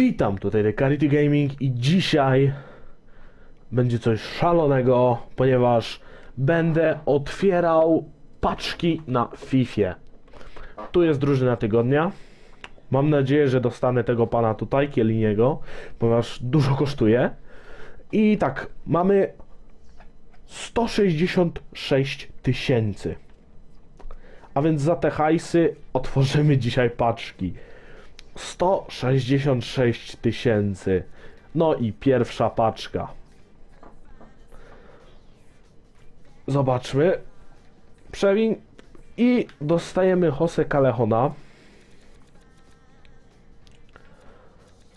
Witam, tutaj Recarity Gaming i dzisiaj będzie coś szalonego, ponieważ będę otwierał paczki na Fifie. Tu jest drużyna tygodnia. Mam nadzieję, że dostanę tego pana tutaj, Kieliniego, ponieważ dużo kosztuje. I tak, mamy 166 tysięcy. A więc za te hajsy otworzymy dzisiaj paczki. 166 tysięcy. No i pierwsza paczka. Zobaczmy. Przewin. I dostajemy Jose Calehona.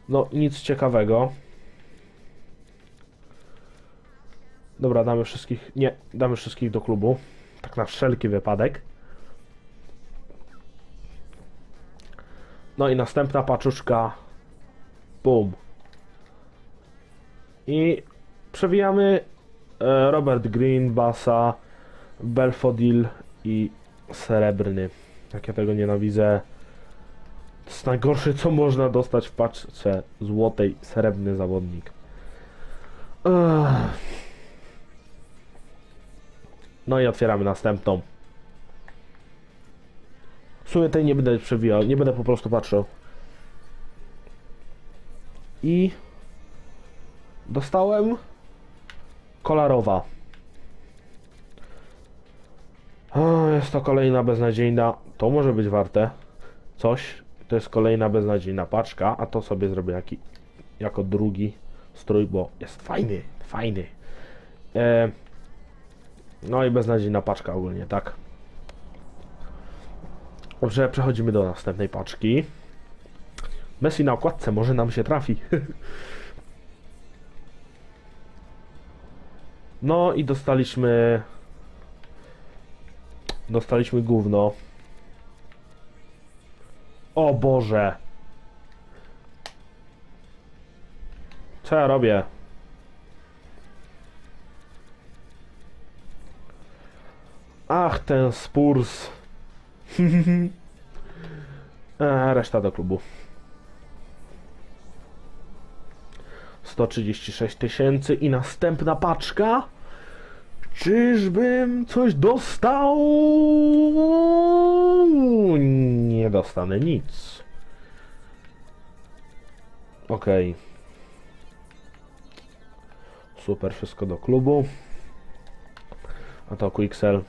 No, nic ciekawego. Dobra, damy wszystkich. Nie, damy wszystkich do klubu. Tak na wszelki wypadek. No i następna paczuszka. Boom. I przewijamy e, Robert Green, Basa, Belfodil i Srebrny. Jak ja tego nienawidzę. To jest najgorsze, co można dostać w paczce złotej, srebrny zawodnik. No i otwieramy następną. Sumie tej nie będę przewijał, nie będę po prostu patrzył. I dostałem kolorowa. O, jest to kolejna beznadziejna. To może być warte coś. To jest kolejna beznadziejna paczka, a to sobie zrobię jaki, jako drugi strój, bo jest fajny, fajny. E, no i beznadziejna paczka ogólnie, tak. Dobrze, przechodzimy do następnej paczki. Messi na okładce, może nam się trafi. No i dostaliśmy... Dostaliśmy gówno. O Boże! Co ja robię? Ach, ten Spurs. A, reszta do klubu. 136 tysięcy i następna paczka. Czyżbym coś dostał? Nie dostanę nic. Okej. Super, wszystko do klubu. A to Quixel.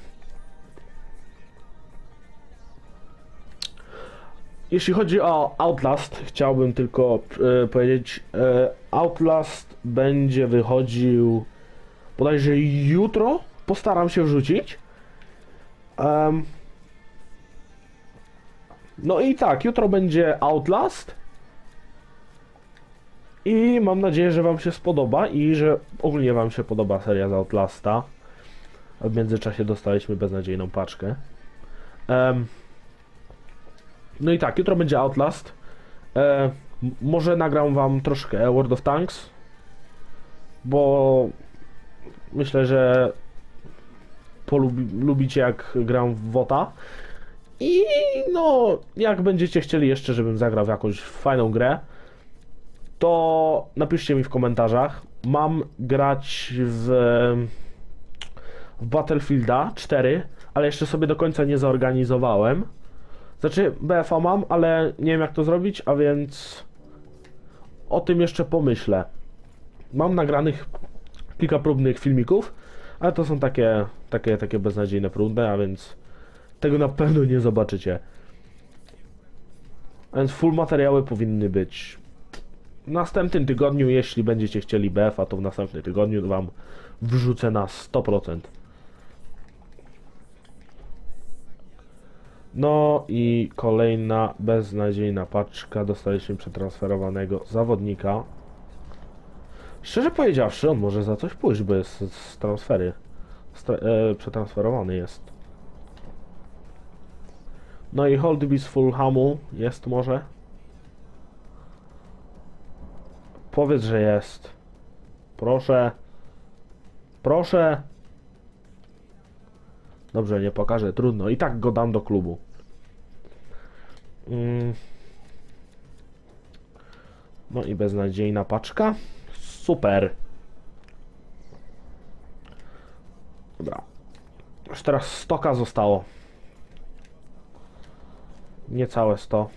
Jeśli chodzi o Outlast, chciałbym tylko e, powiedzieć, e, Outlast będzie wychodził bodajże jutro. Postaram się wrzucić. Em, no i tak, jutro będzie Outlast. I mam nadzieję, że Wam się spodoba i że ogólnie Wam się podoba seria z Outlasta. W międzyczasie dostaliśmy beznadziejną paczkę. Em, no i tak, jutro będzie Outlast. E, może nagram wam troszkę World of Tanks, bo myślę, że polubi, lubicie jak gram w WOTA. I no, jak będziecie chcieli jeszcze, żebym zagrał w jakąś fajną grę, to napiszcie mi w komentarzach. Mam grać w, w Battlefielda 4, ale jeszcze sobie do końca nie zorganizowałem. Znaczy, BFA mam, ale nie wiem jak to zrobić, a więc o tym jeszcze pomyślę. Mam nagranych kilka próbnych filmików, ale to są takie, takie, takie beznadziejne próbne, a więc tego na pewno nie zobaczycie. A więc full materiały powinny być w następnym tygodniu, jeśli będziecie chcieli BFA, to w następnym tygodniu wam wrzucę na 100%. No i kolejna beznadziejna paczka. Dostaliśmy przetransferowanego zawodnika. Szczerze powiedziawszy, on może za coś pójść, bo jest z transfery. E, przetransferowany jest. No i Holdby z Fulhamu jest może? Powiedz, że jest. Proszę. Proszę. Dobrze, nie pokażę, trudno. I tak go dam do klubu. Mm. No i beznadziejna paczka. Super. Dobra. Już teraz 100 zostało. Niecałe 100.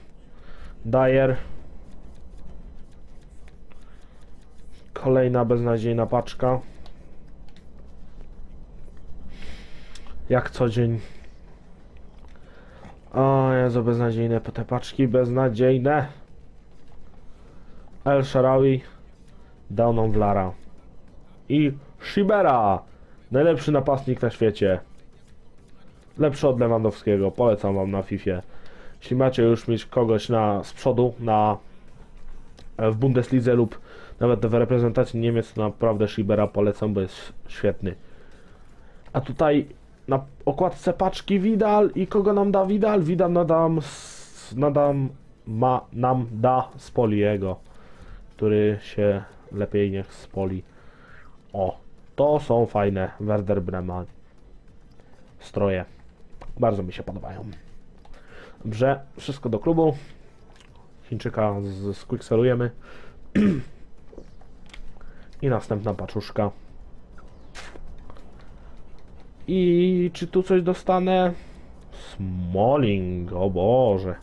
Dyer. Kolejna beznadziejna paczka. Jak co dzień. Jezu, beznadziejne te paczki, beznadziejne. El Sharawi, Downą Vlara i Shibera, najlepszy napastnik na świecie. Lepszy od Lewandowskiego, polecam wam na FIFA. Jeśli macie już mieć kogoś na, z przodu na, w Bundeslidze lub nawet w reprezentacji Niemiec, naprawdę Shibera polecam, bo jest świetny. A tutaj na okładce paczki Vidal i kogo nam da Vidal? Vidal nadam, nadam ma, nam da Spoliego, który się lepiej niech spoli. O, to są fajne Werder Bremen stroje. Bardzo mi się podobają. Dobrze, wszystko do klubu. Chińczyka z- squickserujemy. I następna paczuszka. I czy tu coś dostanę? Smalling, o Boże.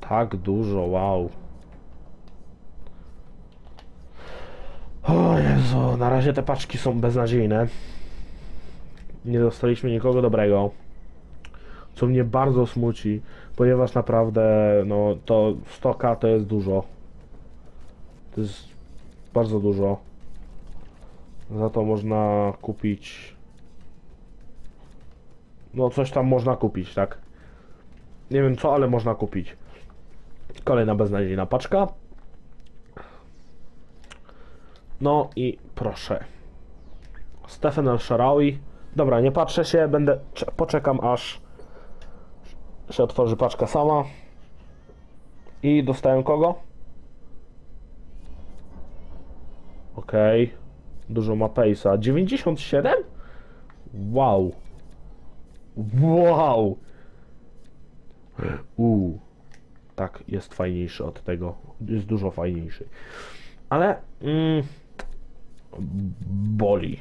Tak dużo, wow. O Jezu, na razie te paczki są beznadziejne. Nie dostaliśmy nikogo dobrego. Co mnie bardzo smuci, ponieważ naprawdę, no to 100k to jest dużo. To jest bardzo dużo. Za to można kupić. No, coś tam można kupić, tak? Nie wiem co, ale można kupić. Kolejna beznadziejna paczka. No i proszę. Stefan El-Sharawi. Dobra, nie patrzę się, będę. cze- Poczekam aż się otworzy paczka sama. I dostaję kogo? Okej. Dużo ma pace'a. 97? Wow. Wow. Uuu. Tak, jest fajniejszy od tego. Jest dużo fajniejszy. Ale... Mm, boli.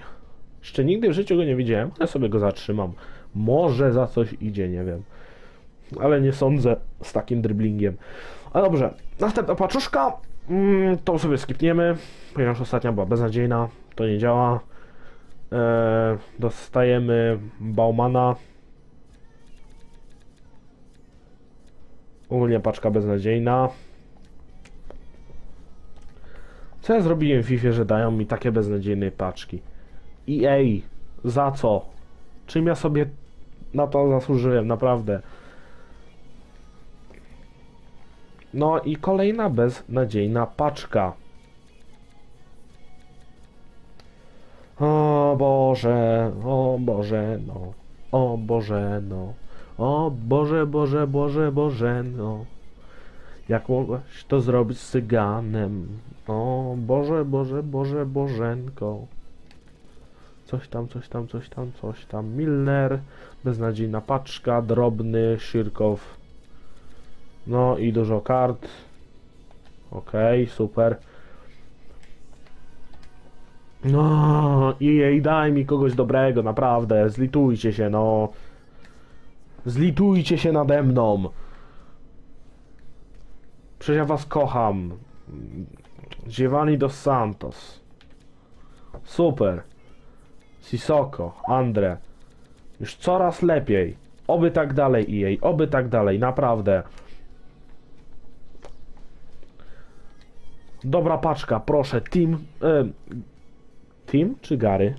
Jeszcze nigdy w życiu go nie widziałem, ale sobie go zatrzymam. Może za coś idzie, nie wiem. Ale nie sądzę z takim dribblingiem. A dobrze, następna paczuszka. Mm, tą sobie skipniemy, ponieważ ostatnia była beznadziejna. To nie działa. E, dostajemy Baumana. Ogólnie paczka beznadziejna. Co ja zrobiłem w FIFA, że dają mi takie beznadziejne paczki? EA, za co? Czym ja sobie na to zasłużyłem, naprawdę? No i kolejna beznadziejna paczka. Boże, o Boże, no. O Boże, no. O Boże, Boże, Boże, Boże, no. Jak mogłaś to zrobić z cyganem? O Boże, Boże, Boże, Bożenko. Coś tam, coś tam, coś tam, coś tam. Milner, beznadziejna paczka, drobny, Szyrkow. No i dużo kart. Okej, super. No i jej daj mi kogoś dobrego, naprawdę. Zlitujcie się, no. Zlitujcie się nade mną. Przecież ja was kocham. Giovanni dos Santos. Super. Sisoko, Andre. Już coraz lepiej. Oby tak dalej i jej, oby tak dalej, naprawdę. Dobra paczka, proszę, Team... E, team czy Gary?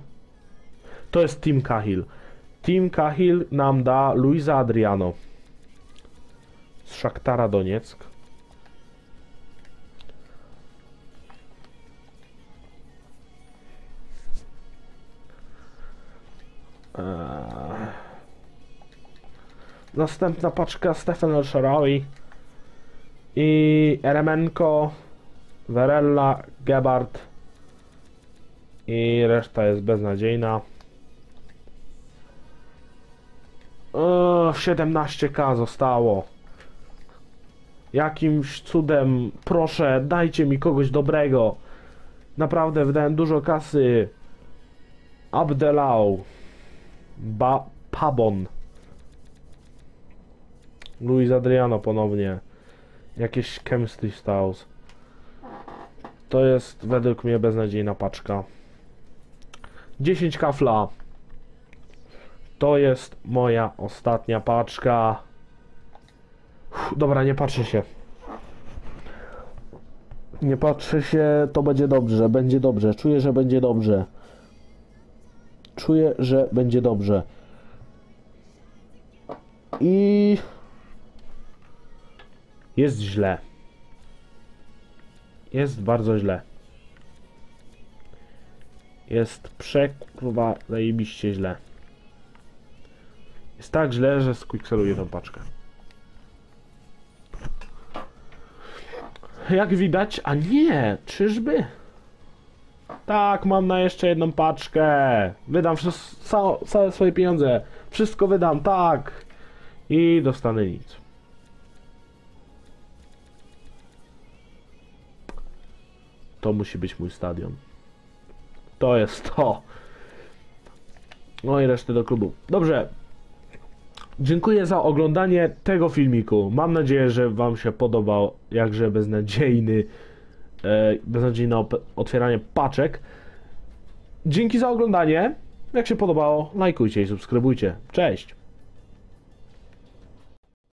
To jest Team Cahill. Team Cahill nam da Luisa Adriano. Z Szaktara Donieck. Eee. Następna paczka Stefan El-Sharawi i Eremenko, Verella, Gebhardt i reszta jest beznadziejna. O, 17k zostało. Jakimś cudem, proszę, dajcie mi kogoś dobrego. Naprawdę wydałem dużo kasy. Abdelau. Ba Pabon. Luis Adriano ponownie. Jakieś Chemistry Styles. To jest według mnie beznadziejna paczka. 10 kafla. To jest moja ostatnia paczka. Uff, dobra, nie patrzę się. Nie patrzę się, to będzie dobrze, będzie dobrze. Czuję, że będzie dobrze. Czuję, że będzie dobrze. I jest źle. Jest bardzo źle. Jest przekurwa zajebiście źle. Jest tak źle, że squickseluję tą paczkę. Jak widać, a nie, czyżby? Tak, mam na jeszcze jedną paczkę. Wydam wszystko, całe swoje pieniądze. Wszystko wydam, tak. I dostanę nic. To musi być mój stadion. To jest to. No i reszty do klubu. Dobrze. Dziękuję za oglądanie tego filmiku. Mam nadzieję, że Wam się podobał jakże beznadziejny, e, beznadziejne otwieranie paczek. Dzięki za oglądanie. Jak się podobało, lajkujcie i subskrybujcie. Cześć!